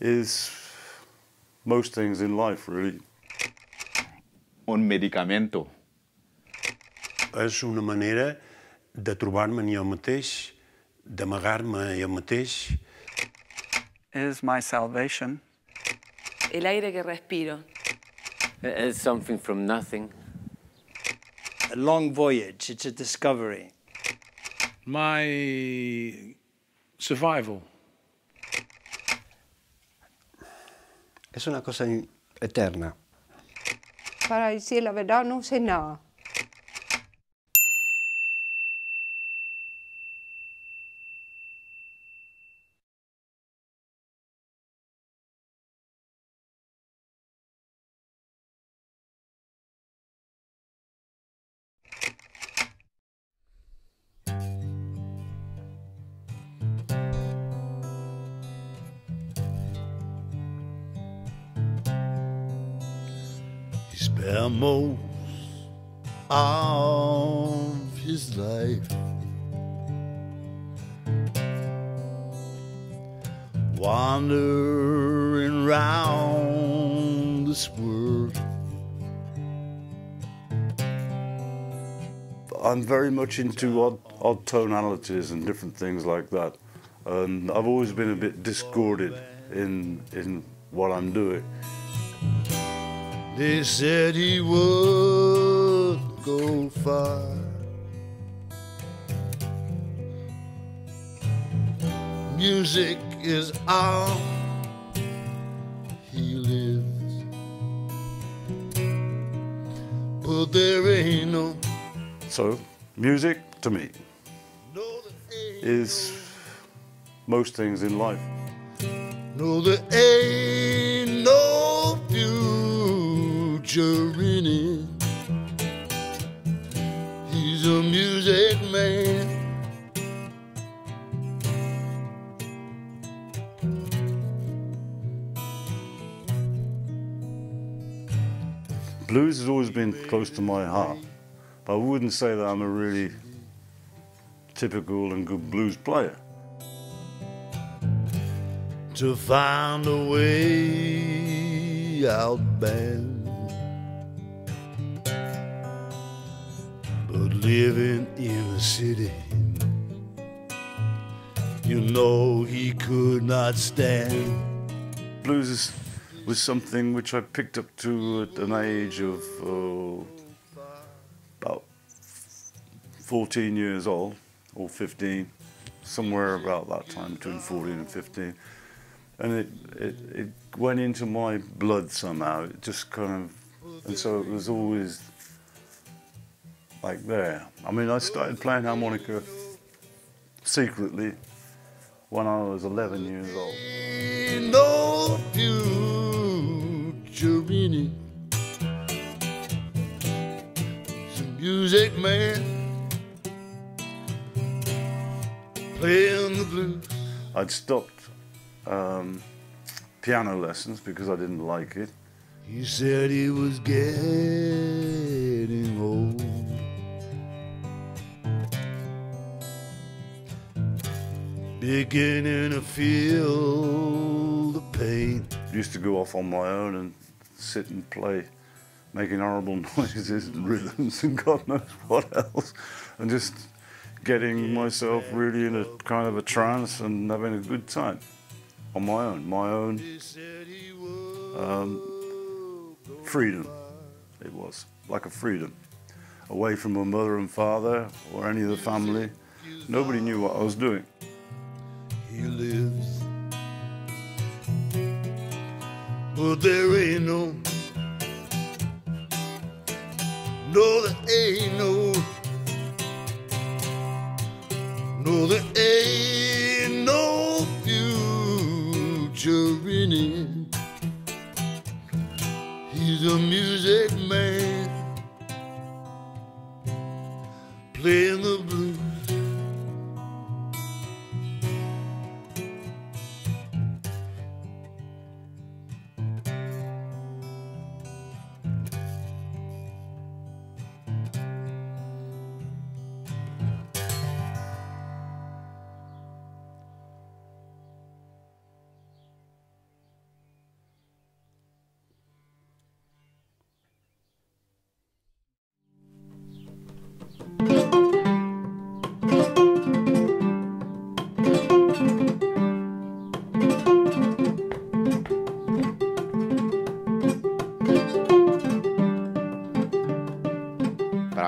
is most things in life, really. Un medicamento. És una manera de trobar-me en jo mateix, d'amagar-me a jo mateix. is my salvation. El aire que respiro. It's something from nothing. A long voyage, it's a discovery. My survival. Es una cosa eterna. Para decir la verdad, no sé nada. Wandering round this world. I'm very much into odd, odd tonalities and different things like that. And I've always been a bit discorded in, in what I'm doing. They said he would go far. Music is all But there ain't no So, music to me is most things in life. No, there ain't no future in it. He's a music man. Blues has always been close to my heart, but I wouldn't say that I'm a really typical and good blues player. to find a way out bad. But living in a city, you know he could not stand. Blues is, was something which I picked up to at an age of uh, about 14 years old or 15, somewhere about that time, between 14 and 15. And it, it, it went into my blood somehow. It just kind of, and so it was always like there. I mean, I started playing harmonica secretly when I was 11 years old. No future in. He's a music man playing the blues. I'd stopped um, piano lessons because I didn't like it. He said he was getting old. Beginning to feel the pain. Used to go off on my own and sit and play, making horrible noises and rhythms and God knows what else, and just getting myself really in a kind of a trance and having a good time on my own, my own um, freedom. It was like a freedom, away from my mother and father or any of the family. Nobody knew what I was doing. But there ain't no, no, there ain't no, no, there ain't no future in it. He's a music man. Playing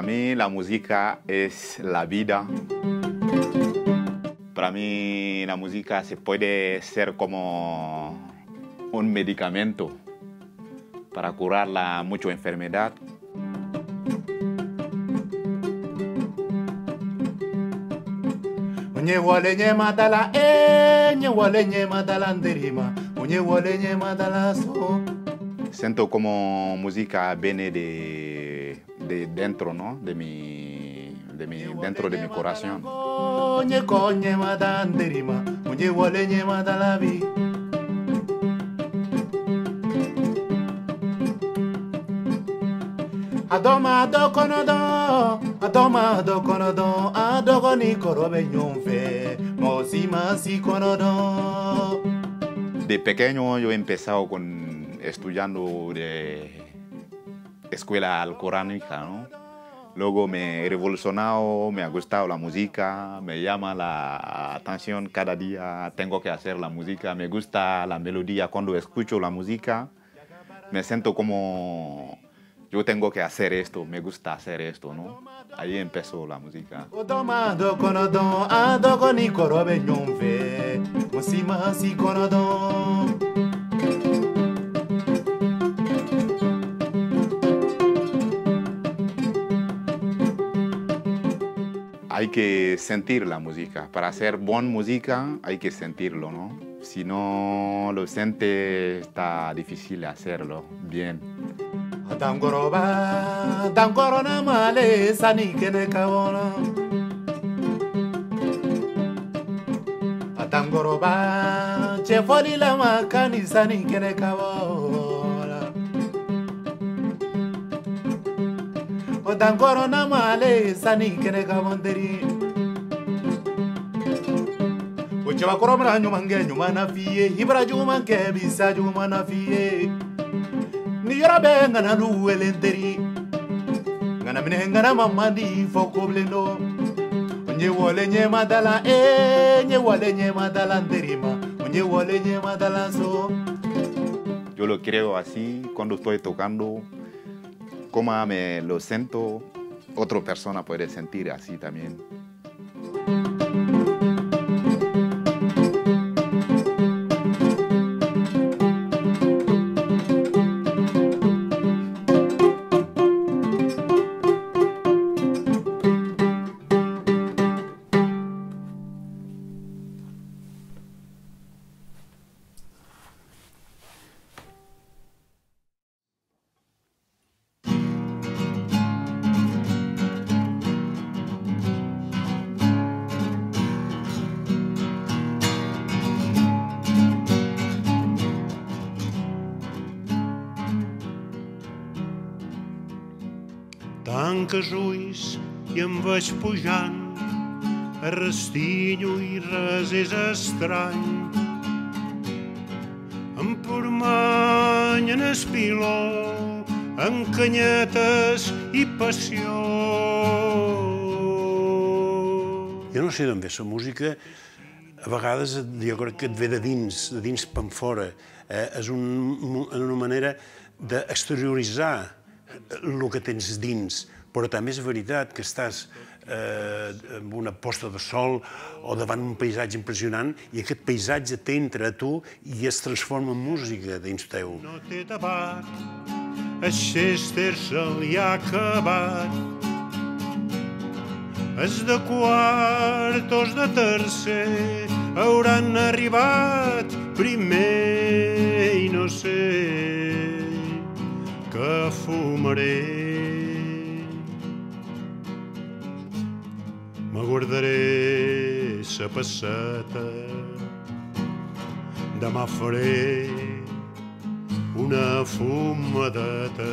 mí la música es la vida. Para mí la música se puede ser como un medicamento para curar la mucha enfermedad. E nderima so Siento como música viene de, de dentro, ¿no? De mi, de mi, dentro de mi corazón. Adoma dokonodo, adoma dokonodo, adogoni korobe nyumfe, mosi masi konodo. De pequeño yo he empezado con estudiando de escuela alcoránica, ¿no? Luego me he revolucionado, me ha gustado la música, me llama la atención cada día, tengo que hacer la música, me gusta la melodía cuando escucho la música, me siento como yo tengo que hacer esto, me gusta hacer esto, ¿no? Ahí empezó la música. Hay que sentir la música. Para hacer buena música hay que sentirlo, ¿no? Si no lo siente, está difícil hacerlo bien. Dangoroba, chefoli la makani sani kene kawana. dankoro na male sani kene ka monteri koromra nge ni yora ngana mine ngana madala e nye wole nye madala Yo lo creo así cuando estoy tocando como me lo siento, otra persona puede sentir así también. Veig pujant, arrestinyo i res és estrany. Em pormany en espiló, en canyetes i passió. Jo no sé d'on ve la música, a vegades jo crec que et ve de dins, de dins per fora. Eh? És un, una manera d'exterioritzar el que tens dins, però també és veritat que estàs eh, amb una posta de sol o davant un paisatge impressionant i aquest paisatge t'entra a tu i es transforma en música dins teu. No té tabac, el Chester se li ha acabat. Els de quartos de tercer hauran arribat primer i no sé que fumaré. Me guardaré sa passeta, demà faré una fumadeta.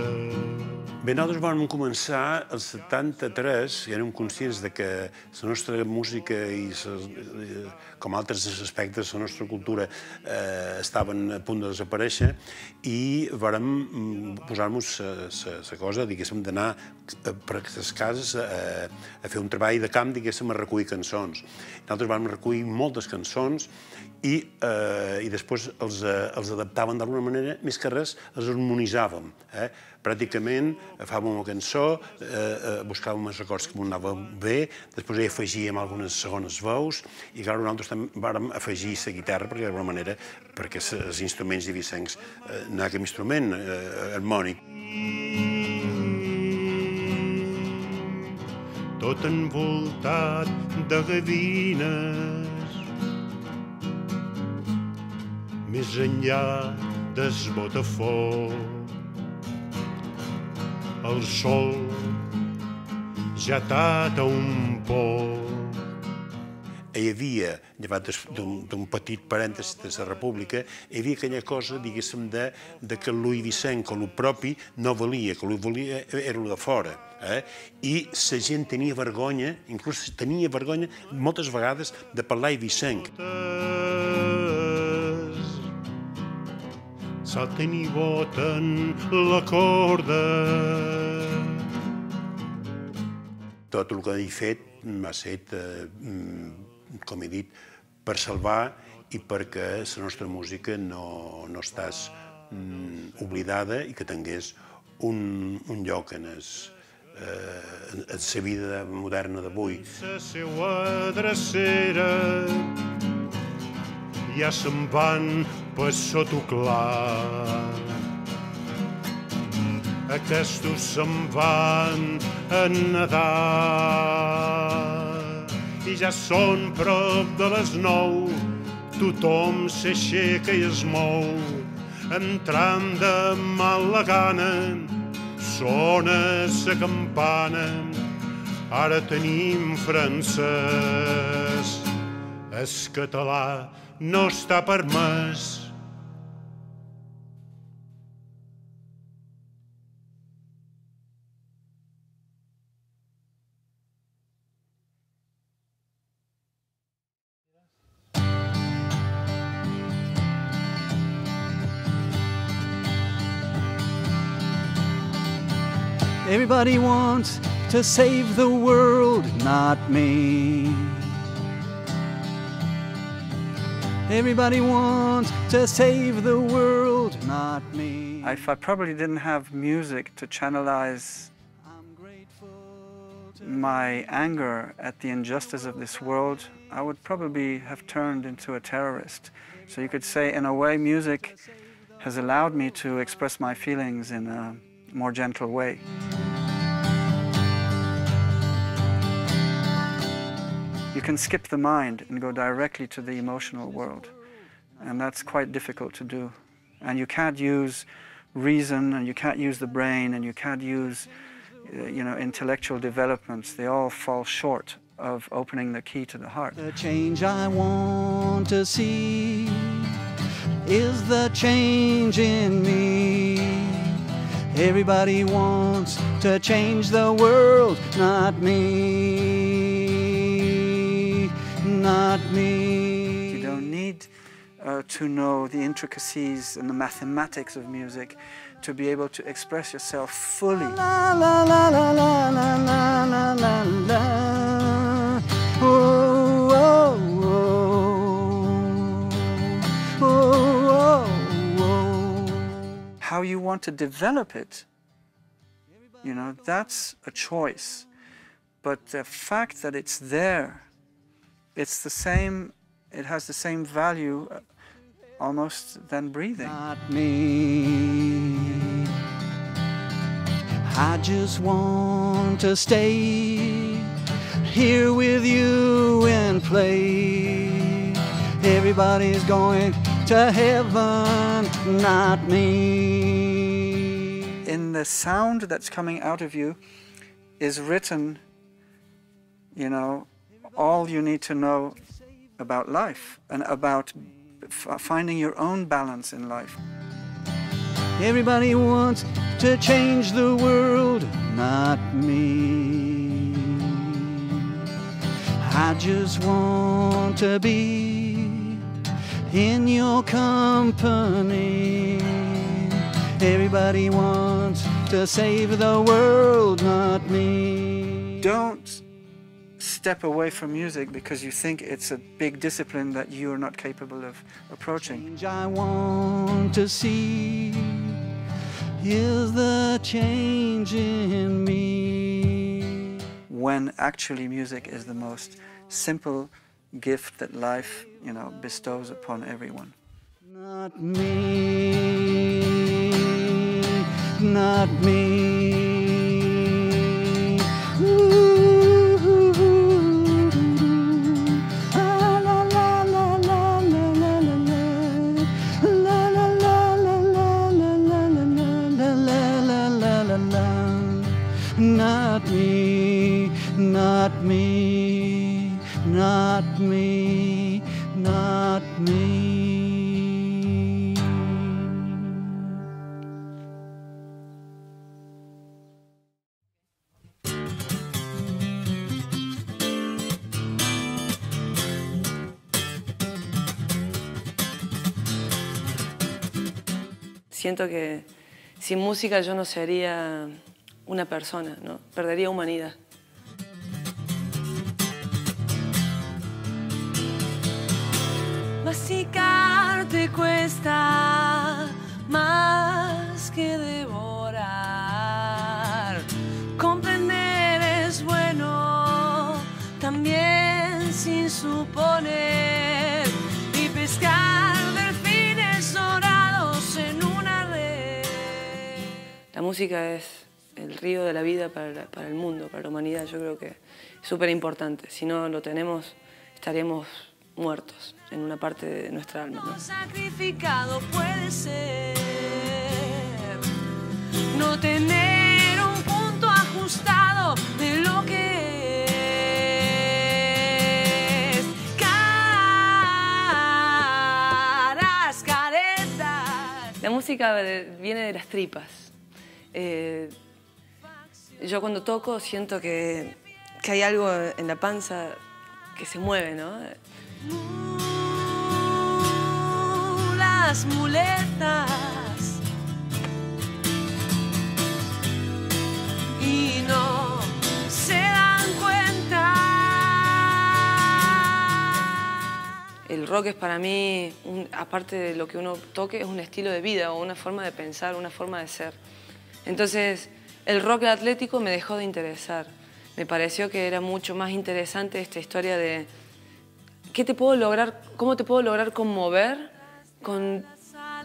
Bé, nosaltres vam començar el 73 i érem conscients de que la nostra música i eh, com altres aspectes la nostra cultura eh, estaven a punt de desaparèixer i vàrem posar-nos la cosa, diguéssim, d'anar per les cases a, a fer un treball de camp, diguéssim, a recollir cançons. Nosaltres vam recollir moltes cançons i, eh, i després els, eh, els adaptàvem d'alguna manera, més que res, els harmonitzàvem. Eh? pràcticament agafàvem una cançó, eh, eh, buscàvem els acords que m'anaven bé, després hi afegíem algunes segones veus, i clar, nosaltres també vàrem afegir la guitarra, perquè d'alguna manera, perquè els instruments divisencs eh, anar com instrument eh, harmònic. tot envoltat de gavines. Més enllà des botafoc, el sol ja tata un poc. Hi havia, llevat d'un petit parèntesi de la república, hi havia aquella cosa, diguéssim, de, de que l'ull Vicent, que el propi no valia, que l'ull valia era el de fora. Eh? I la gent tenia vergonya, inclús tenia vergonya moltes vegades de parlar i Vicent. Salten i boten la corda. Tot el que he fet m'ha set, eh, com he dit, per salvar i perquè la nostra música no, no estàs mm, oblidada i que tingués un, un lloc en el, eh, en la vida moderna d'avui. La seva drecera ja se'n van per sota clar. Aquestos se'n van a nedar i ja són prop de les nou. Tothom s'aixeca i es mou, entrant de mala gana, sona la campana, ara tenim francès. Es català no està permès. Everybody wants to save the world, not me. Everybody wants to save the world, not me. If I probably didn't have music to channelize my anger at the injustice of this world, I would probably have turned into a terrorist. So you could say, in a way, music has allowed me to express my feelings in a more gentle way. You can skip the mind and go directly to the emotional world. And that's quite difficult to do. And you can't use reason and you can't use the brain and you can't use uh, you know, intellectual developments. They all fall short of opening the key to the heart. The change I want to see is the change in me. Everybody wants to change the world, not me, not me. You don't need uh, to know the intricacies and the mathematics of music to be able to express yourself fully. La, la, la, How you want to develop it, you know, that's a choice. But the fact that it's there it's the same, it has the same value uh, almost than breathing. Not me. I just want to stay here with you and play. Everybody's going to heaven, not me. In the sound that's coming out of you is written, you know, all you need to know about life and about finding your own balance in life. Everybody wants to change the world, not me. I just want to be in your company. Everybody wants to save the world, not me. Don't step away from music because you think it's a big discipline that you're not capable of approaching. Change I want to see is the change in me. When actually music is the most simple gift that life, you know, bestows upon everyone. Not me, not me. Not me, not me, not me. Siento que sin música yo no sería una persona, ¿no? Perdería humanidad. Masticar te cuesta más que devorar. Comprender es bueno también sin suponer y pescar delfines dorados en una red. La música es el río de la vida para, para el mundo, para la humanidad. Yo creo que es súper importante. Si no lo tenemos, estaremos muertos en una parte de nuestra alma. ¿no? Sacrificado puede ser no tener un punto ajustado de lo que es. Caras, caretas. La música viene de las tripas. Eh, yo cuando toco siento que, que hay algo en la panza que se mueve, ¿no? Las muletas y no se dan cuenta. El rock es para mí, aparte de lo que uno toque, es un estilo de vida o una forma de pensar, una forma de ser. Entonces, el rock atlético me dejó de interesar. Me pareció que era mucho más interesante esta historia de qué te puedo lograr, cómo te puedo lograr conmover con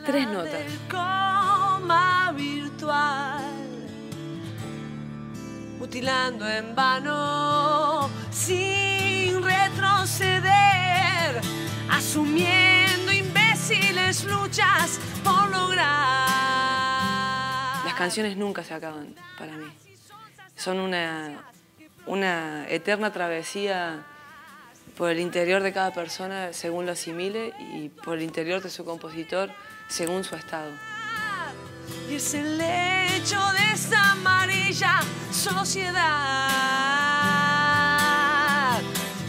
tres notas. Coma virtual, mutilando en vano, sin retroceder, asumiendo imbéciles luchas por lograr. Las canciones nunca se acaban para mí. Son una, una eterna travesía por el interior de cada persona según lo asimile y por el interior de su compositor según su estado. Y es el hecho de esta amarilla sociedad.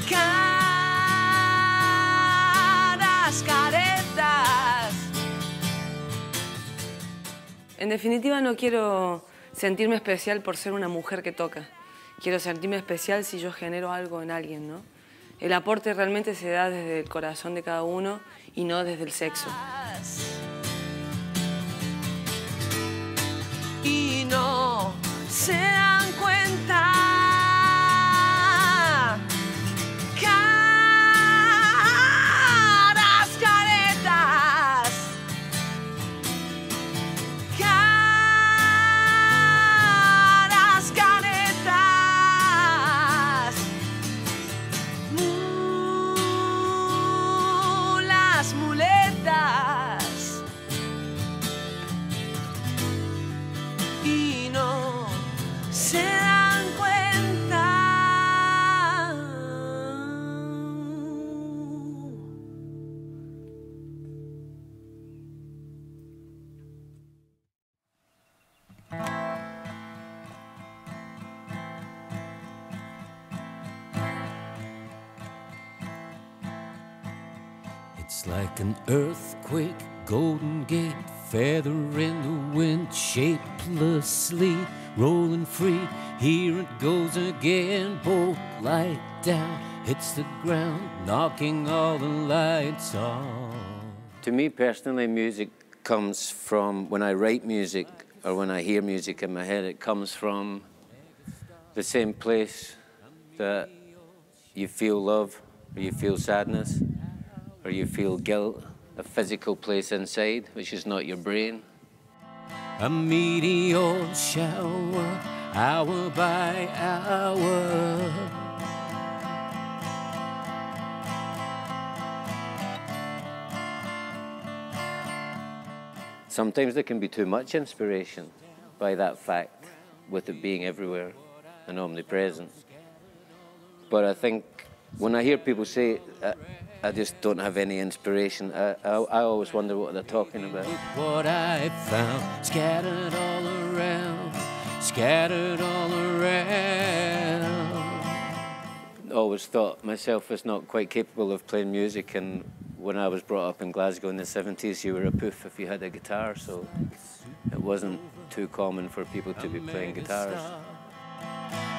Caras, caretas. En definitiva no quiero sentirme especial por ser una mujer que toca. Quiero sentirme especial si yo genero algo en alguien, ¿no? El aporte realmente se da desde el corazón de cada uno y no desde el sexo. Y no se dan cuenta. Like an earthquake, golden gate, feather in the wind, shapelessly rolling free. Here it goes again, bolt light down, hits the ground, knocking all the lights off. To me personally, music comes from when I write music or when I hear music in my head, it comes from the same place that you feel love, or you feel sadness, or you feel guilt, a physical place inside, which is not your brain. A meteor shower, hour by hour. Sometimes there can be too much inspiration by that fact, with it being everywhere and omnipresent. But I think when I hear people say, uh, I, just don't have any inspiration, I, I, I, always wonder what they're talking about. What I found scattered all around, scattered all around. Always thought myself as not quite capable of playing music and when I was brought up in Glasgow in the 70s, you were a poof if you had a guitar, so it wasn't too common for people to be playing guitars.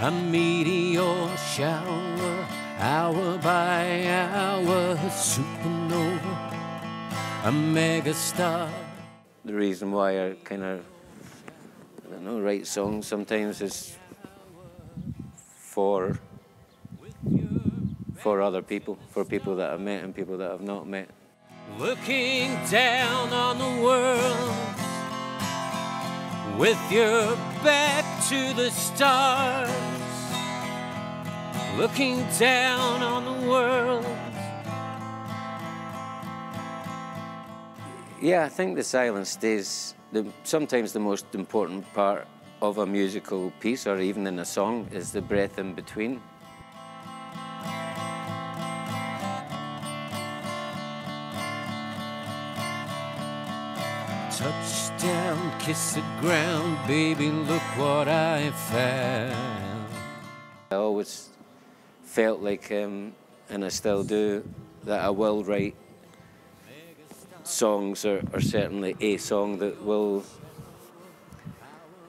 A meteor shower, hour by hour, supernova, a megastar. The reason why I kind of, I don't know, write songs sometimes is for for other people, for people that I've met and people that I've not met. Looking down on the world with your back to the stars. Looking down on the world. Yeah, I think the silence stays the, sometimes the most important part of a musical piece or even in a song is the breath in between. Touchdown, kiss the ground, baby, look what I found. I always felt like, um, and I still do, that I will write songs or, or certainly a song that will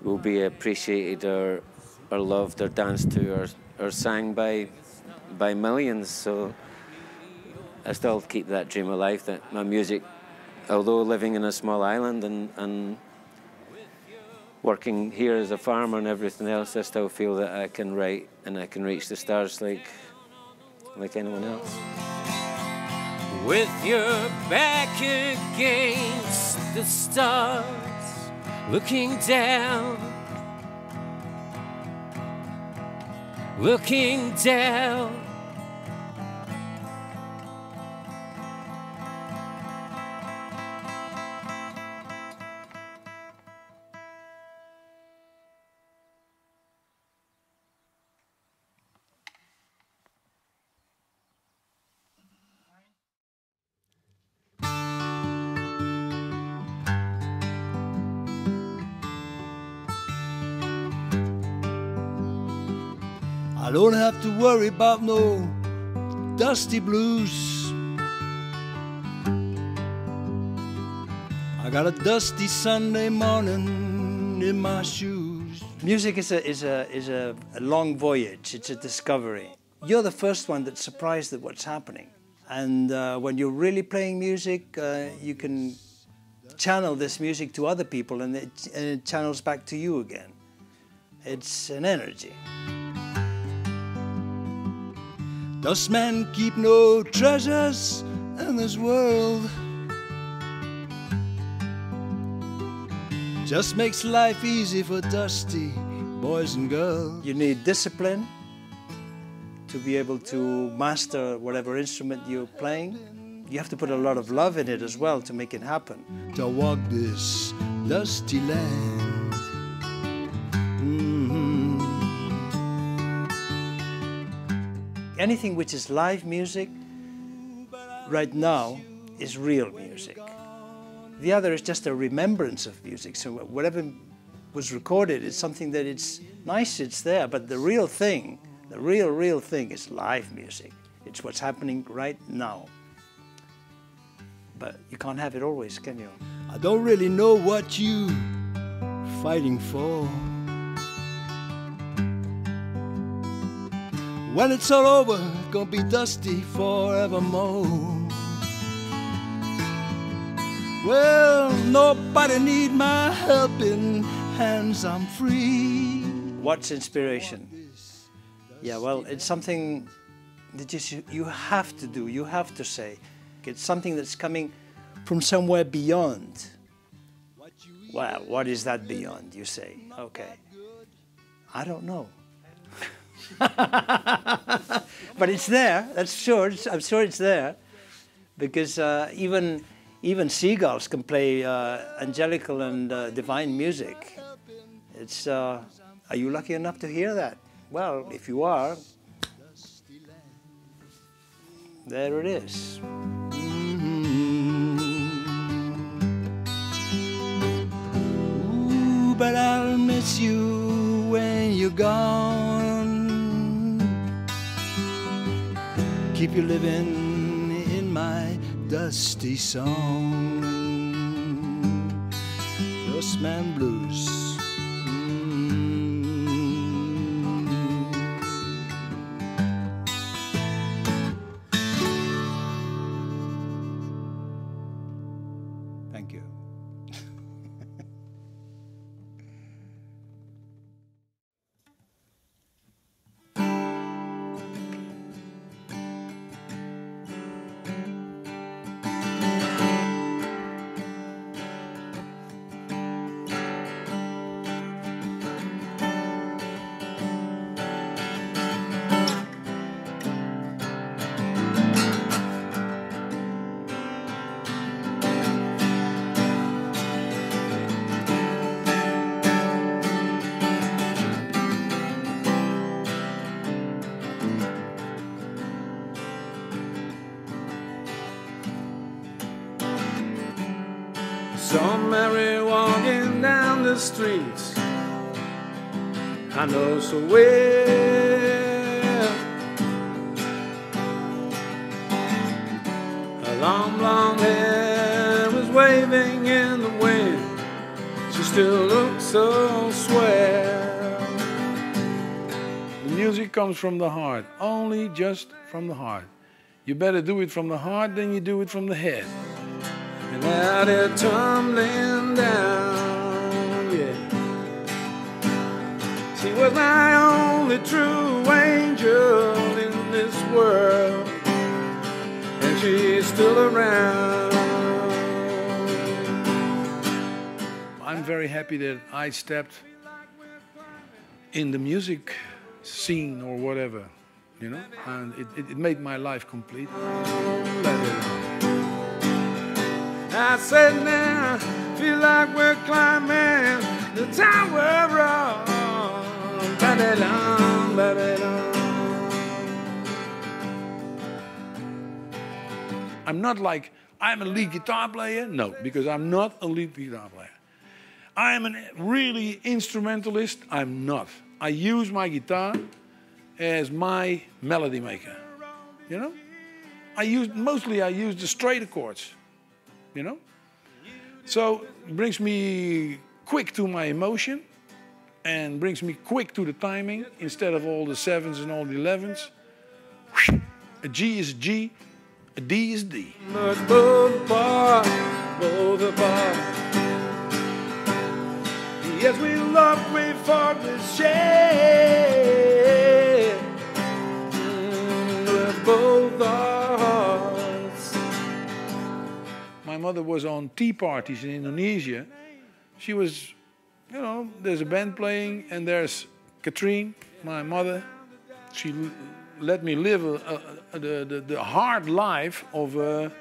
will be appreciated or or loved or danced to or or sang by by millions. So I still keep that dream alive that my music although living in a small island and, and working here as a farmer and everything else, I still feel that I can write and I can reach the stars like, like anyone else. With your back against the stars, looking down, looking down. Don't have to worry about no dusty blues. I got a dusty Sunday morning in my shoes. Music is a, is a, is a, a long voyage, it's a discovery. You're the first one that's surprised at what's happening. And uh, when you're really playing music, uh, you can channel this music to other people and it, and it channels back to you again. It's an energy. Does man keep no treasures in this world? Just makes life easy for dusty boys and girls. You need discipline to be able to master whatever instrument you're playing. You have to put a lot of love in it as well to make it happen. To walk this dusty land. Anything which is live music right now is real music. The other is just a remembrance of music. So whatever was recorded is something that it's nice, it's there, but the real thing, the real, real thing is live music. It's what's happening right now. But you can't have it always, can you? I don't really know what you fighting for. When it's all over, gonna be dusty forevermore. Well, nobody need my helping hands, I'm free. What's inspiration? Yeah, well, it's something that just you, you have to do, you have to say. It's something that's coming from somewhere beyond. Well, what is that beyond, you say? Okay. I don't know. but it's there, that's sure, I'm sure it's there. Because uh, even, even seagulls can play uh, angelical and uh, divine music. It's, uh, are you lucky enough to hear that? Well, if you are, there it is. But I'll miss you when you're gone. Keep you living in my dusty song. Dustman Blues. Mary walking down the streets I know so well. Her long blonde hair was waving in the wind. She still looks so swell. The music comes from the heart, only just from the heart. You better do it from the heart than you do it from the head. Now they're tumbling down, yeah. She was my only true angel in this world, and she's still around. I'm very happy that I stepped in the music scene or whatever, you know, and it, it, it made my life complete. I said now, feel like we're climbing the tower of Babylon, Babylon. I'm not like, I'm a lead guitar player. No, because I'm not a lead guitar player. I'm a really instrumentalist. I'm not. I use my guitar as my melody maker. You know? I use mostly I use the straight chords. You know? So brings me quick to my emotion and brings me quick to the timing instead of all the sevens and all the elevens. A G is G, a D is D. Yes, we loved, we fought, we shared. My mother was on tea parties in Indonesia. She was, you know, there's a band playing, and there's Katrine, my mother. She let me live a, a, a, the, the, hard life of a,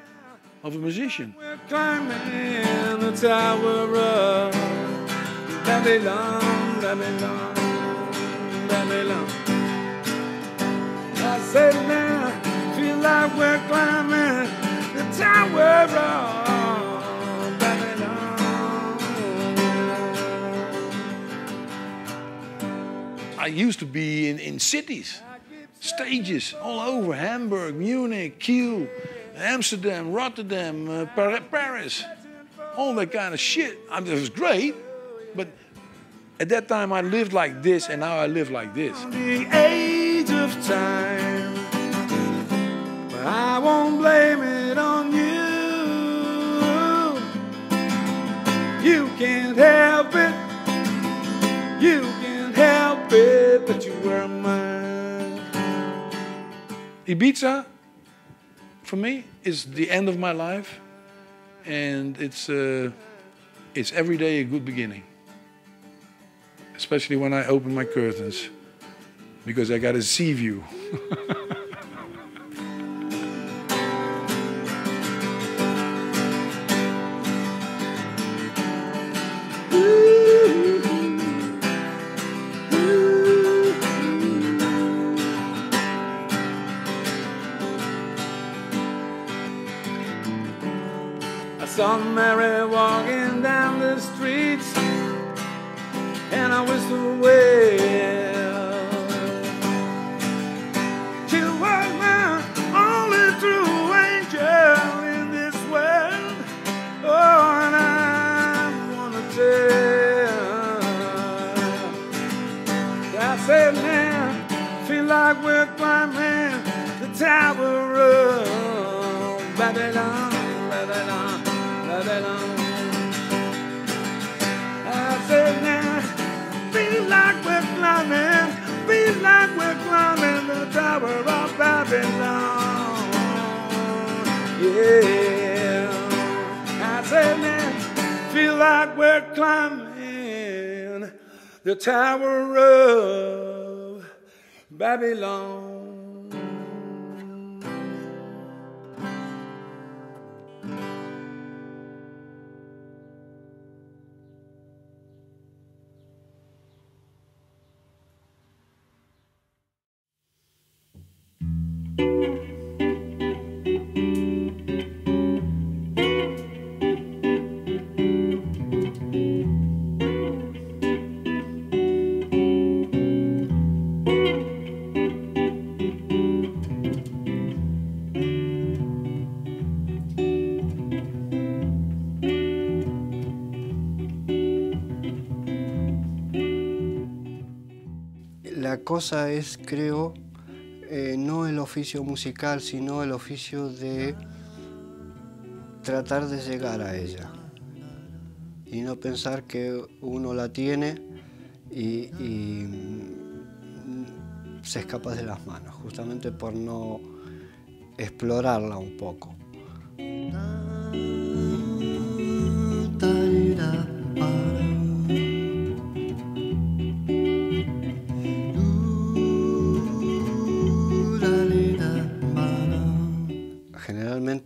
of a musician. We're climbing the tower of Babylon, Babylon, Babylon. I said now, feel like we're climbing the tower of I used to be in, in cities, stages all over Hamburg, Munich, Kiel, Amsterdam, Rotterdam, uh, Paris, all that kind of shit. I mean, it was great, but at that time I lived like this, and now I live like this. The age of time, but I won't blame it on you. You can't help it. Ibiza, for me, is the end of my life, and it's uh, it's every day a good beginning. Especially when I open my curtains, because I got a sea view. Mary walking down the streets, and I whistled well. Climbing the tower of Babylon. Cosa es, creo, eh, no el oficio musical, sino el oficio de tratar de llegar a ella y no pensar que uno la tiene y, mm, se escapa de las manos, justamente por no explorarla un poco.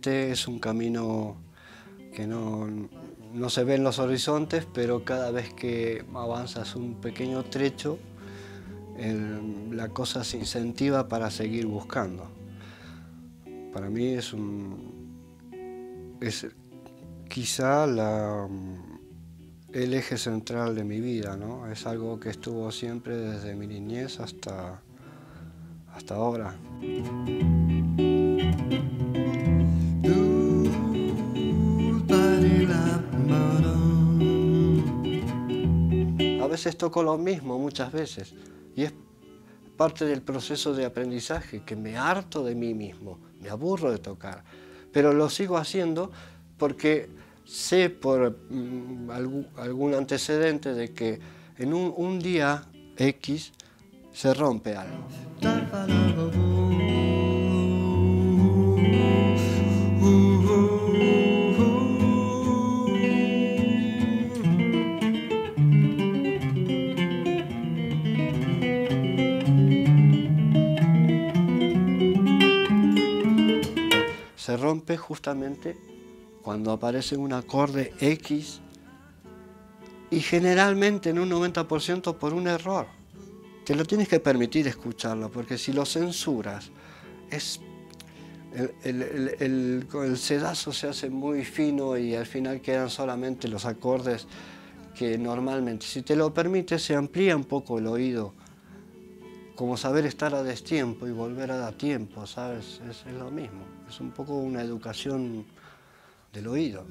Generalmente es un camino que no, no se ve en los horizontes, pero cada vez que avanzas un pequeño trecho, la cosa se incentiva para seguir buscando. Para mí es un es quizá la, el eje central de mi vida, ¿no? Es algo que estuvo siempre desde mi niñez hasta, hasta ahora. Veces toco lo mismo, muchas veces, y es parte del proceso de aprendizaje, que me harto de mí mismo, me aburro de tocar, pero lo sigo haciendo porque sé por mm, algún, algún antecedente de que en un, un día X se rompe algo. Se rompe justamente cuando aparece un acorde X y generalmente en un 90% por un error. Te lo tienes que permitir escucharlo, porque si lo censuras, es el, el- el- sedazo se hace muy fino y al final quedan solamente los acordes que normalmente, si te lo permites, se amplía un poco el oído, como saber estar a destiempo y volver a dar tiempo, ¿sabes? Es, es lo mismo, es un poco una educación del oído.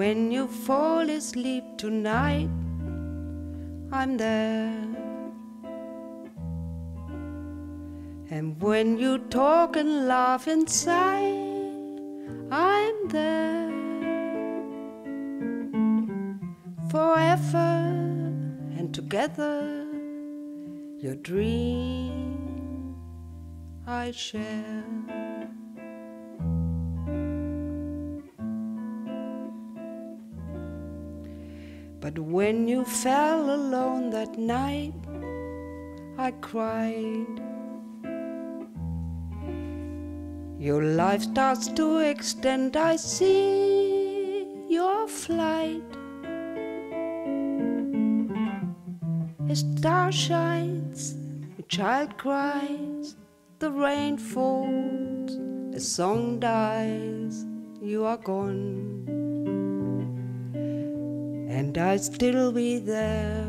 When you fall asleep tonight, I'm there. And when you talk and laugh inside, I'm there. Forever and together, your dream I share. When you fell alone that night, I cried. Your life starts to extend, I see your flight. A star shines, a child cries, the rain falls, a song dies, you are gone and I still be there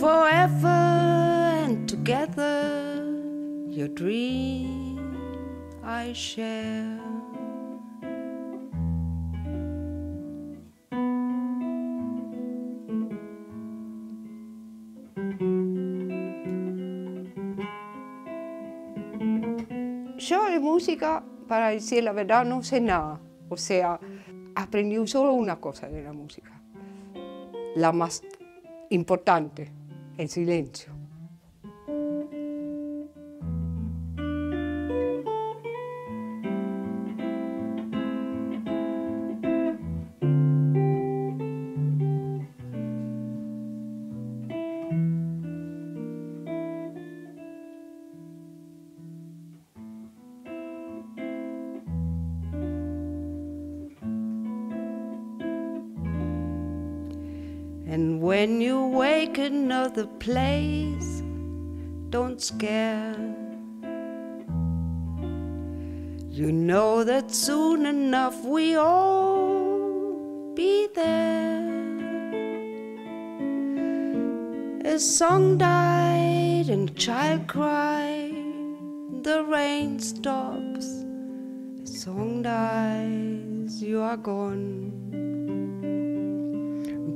forever and together. Your dream I share. Yo de música, para decir la verdad, no sé nada. O sea, aprendí solo una cosa de la música, la más importante, el silencio. Don't. You know that soon enough we all be there. A song died and child cried, the rain stops. A song dies, you are gone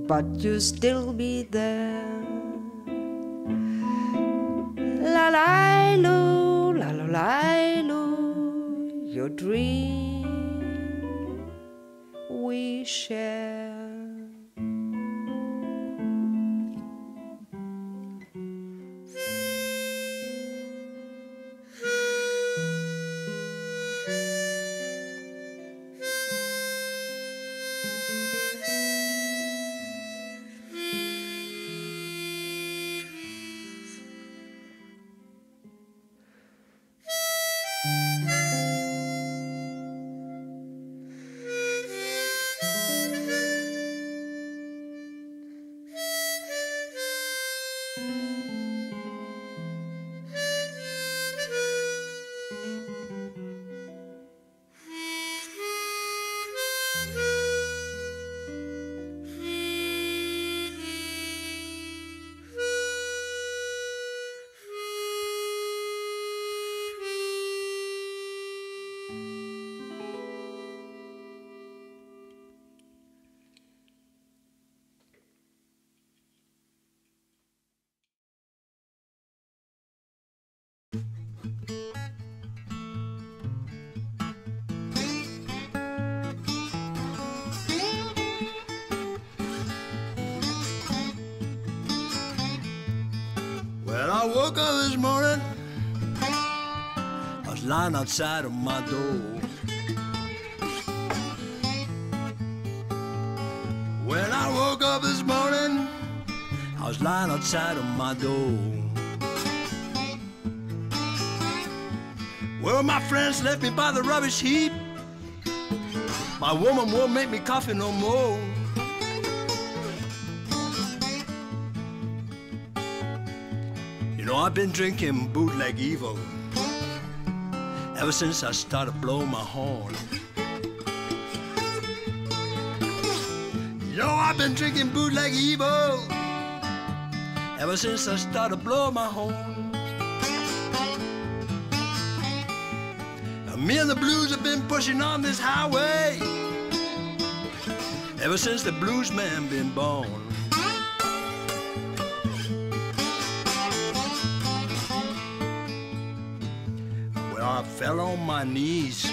but you still be there. La la la la la your dream we share. I woke up this morning. I was lying outside of my door. When I woke up this morning, I was lying outside of my door. Well, my friends left me by the rubbish heap. My woman won't make me coffee no more. I've been drinking bootleg evil ever since I started blowing my horn. Know, I've been drinking bootleg evil ever since I started blowing my horn. Me and the blues have been pushing on this highway ever since the blues man been born. Fell on my knees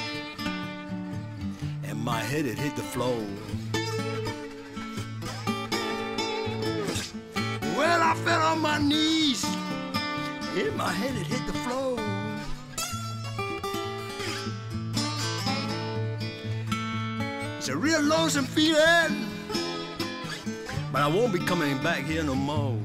and my head had hit the floor. Well, I fell on my knees and my head had hit the floor. It's a real lonesome feeling, but I won't be coming back here no more.